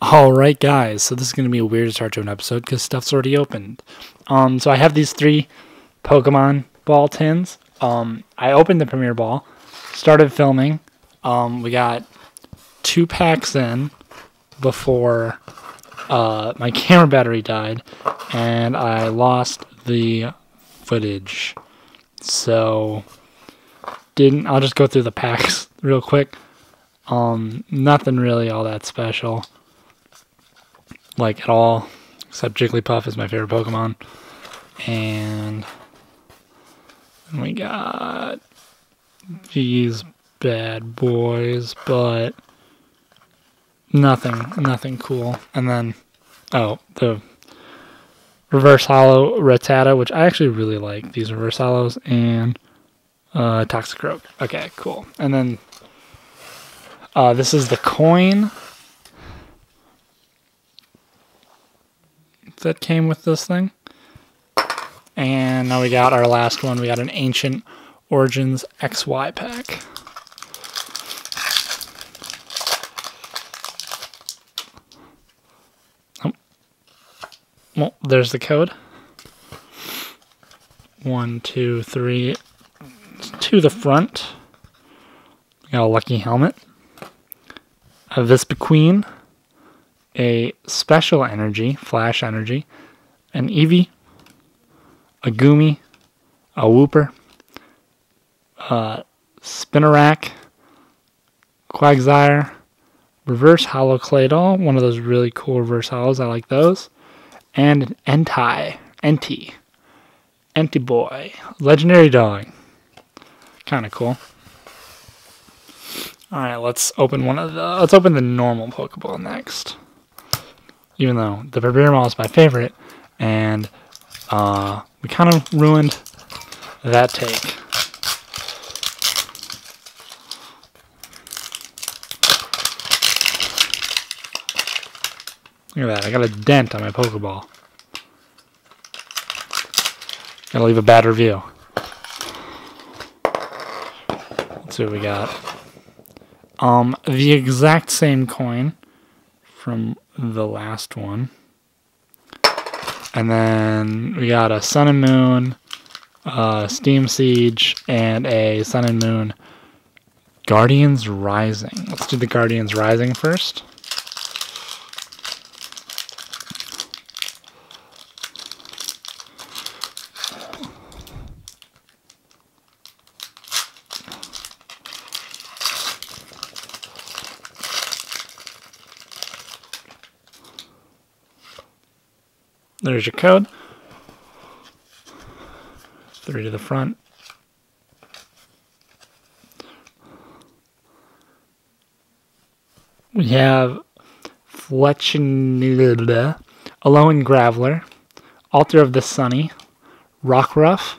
All right, guys. So this is going to be a weird start to an episode because stuff's already opened. Um, so I have these three Pokemon ball tins. Um, I opened the Premier Ball, started filming. Um, we got two packs in before uh, my camera battery died, and I lost the footage. So didn't. I'll just go through the packs real quick. Um, nothing really all that special like at all, except Jigglypuff is my favorite Pokemon. And we got these bad boys, but nothing, nothing cool. And then, oh, the reverse holo Rattata, which I actually really like these reverse holos, and uh, Toxicroak. Okay, cool. And then uh, this is the coin that came with this thing. And now we got our last one. We got an Ancient Origins XY pack. Oh. Well, there's the code. One, two, three. To the front. We got a lucky helmet. A Vespiquen a special energy, flash energy, an Eevee, a Goomy, a Wooper, a Spinarak, Quagsire, reverse holo Claydol, one of those really cool reverse holos, I like those, and an Entei, Enti, Enti Boy, legendary dog. Kind of cool. All right, let's open one of the. Let's open the normal Pokeball next even though the Premier Ball is my favorite, and uh, we kind of ruined that take. Look at that, I got a dent on my Pokeball. Gotta leave a bad review. Let's see what we got. Um, the exact same coin from the last one. And then we got a Sun and Moon, uh, Steam Siege, and a Sun and Moon Guardians Rising. Let's do the Guardians Rising first. There's your code. Three to the front. We have Fletchinder, Alolan Graveler, Altar of the Sunne, Rockruff,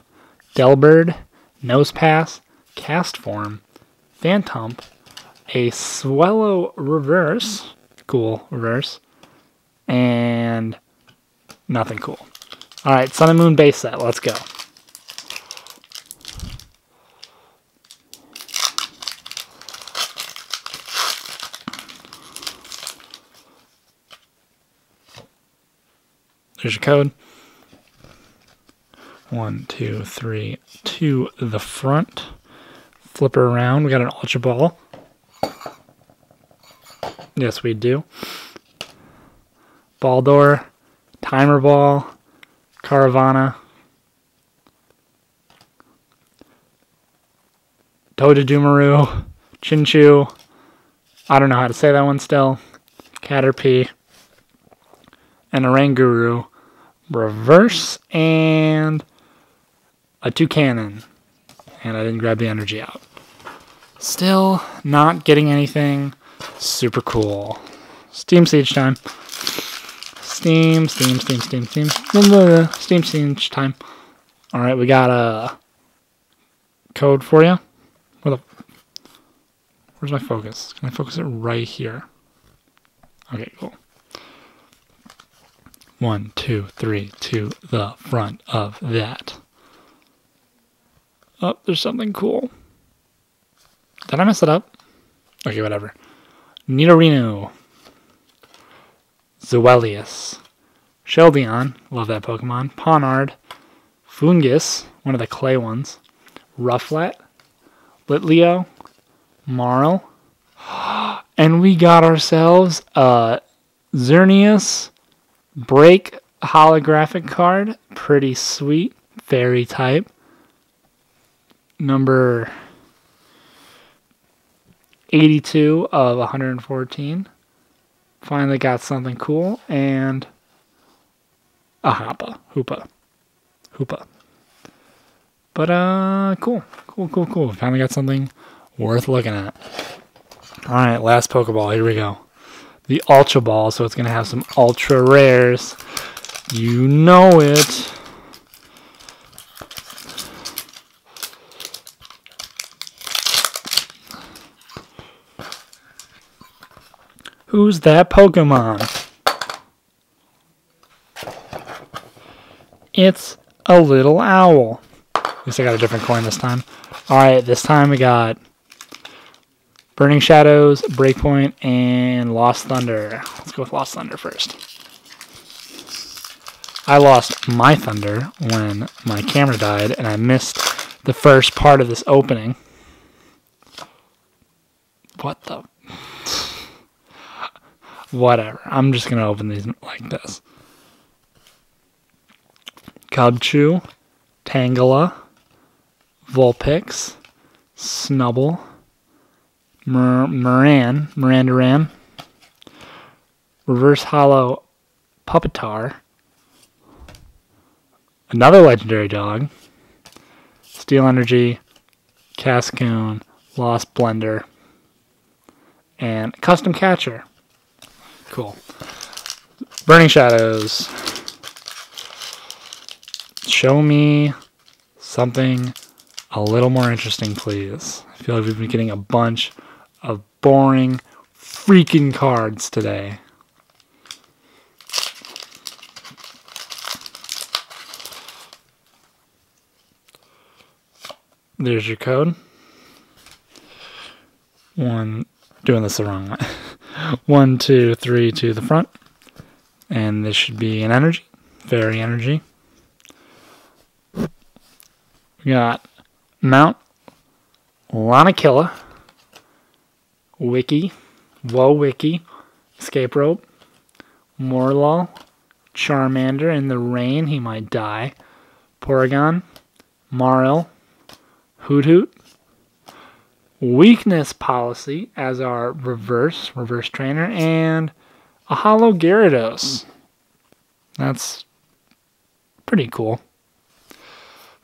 Delibird, Nosepass, Castform, Phantump, a Swellow Reverse, cool reverse, and Nothing cool. All right, Sun and Moon base set. Let's go. There's your code. One, two, three, to the front. Flip her around. We got an Ultra Ball. Yes, we do. Baldor. Timer Ball, Caravana, Togedemaru, Chinchou, I don't know how to say that one still, Caterpie, and Oranguru, reverse, and a Toucannon. And I didn't grab the energy out. Still not getting anything super cool. Steam Siege time. Steam, Steam, Steam, Steam, Steam. Steam, Steam time. All right, we got a code for you. Where the, where's my focus? Can I focus it right here? Okay, cool. One, two, three, to the front of that. Oh, there's something cool. Did I mess it up? Okay, whatever. Nidorino. Zoelius, Sheldeon, love that Pokemon, Ponard, Foongus, one of the clay ones, Rufflet, Litleo, Marl, and we got ourselves a Xerneas Break holographic card. Pretty sweet. Fairy type. Number 82 of 114. Finally got something cool. And a Hoppa. Hoopa. Hoopa. But, uh, cool. Cool, cool, cool. Finally got something worth looking at. Alright, last Pokeball. Here we go. The Ultra Ball, so it's to have some ultra rares. You know it. Who's that Pokemon? It's a little owl. At least I got a different coin this time. Alright, this time we got Burning Shadows, Breakpoint, and Lost Thunder. Let's go with Lost Thunder first. I lost my Thunder when my camera died and I missed the first part of this opening. What the? Whatever. I'm just going to open these like this. Cubchoo, Tangela, Vulpix, Snubbull, Mur Moran, Mirandaran, Reverse Holo Pupitar, another legendary dog, Steel Energy, Cascoon, Lost Blender, and Custom Catcher. Cool. Burning Shadows. Show me something a little more interesting, please. I feel like we've been getting a bunch of boring freaking cards today. There's your code. One, doing this the wrong way. One, two, three to the front. And this should be an energy. very energy. We got Mount Lanakila. Wiki, Whoa Wiki, Escape Rope, Morelull, Charmander in the rain, he might die, Porygon, Marill, Hoothoot, Weakness Policy as our reverse, reverse trainer, and a Holo Gyarados. That's pretty cool.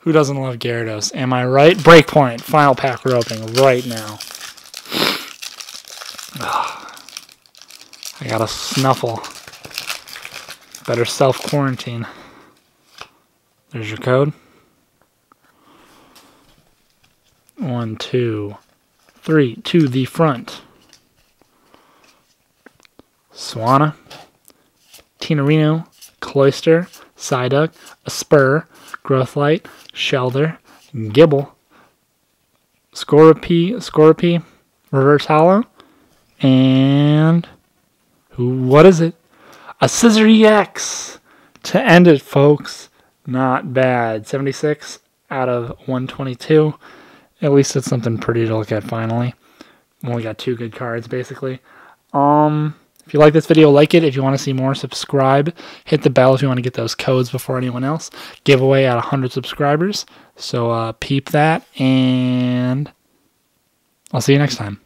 Who doesn't love Gyarados? Am I right? Breakpoint. Final pack we're opening right now. I got a snuffle. Better self quarantine. There's your code. One, two, three, to the front. Swanna, Tinarino, Cloyster, Psyduck, a Spur, Growthlight, Shellder, Gible, Scorpy, Scorpy, Reverse Holo, and what is it? A Scizor EX to end it, folks. Not bad. 76 out of 122. At least it's something pretty to look at finally. Only got two good cards, basically. Um, if you like this video, like it. If you want to see more, subscribe. Hit the bell if you want to get those codes before anyone else. Giveaway at 100 subscribers. So uh, peep that, and I'll see you next time.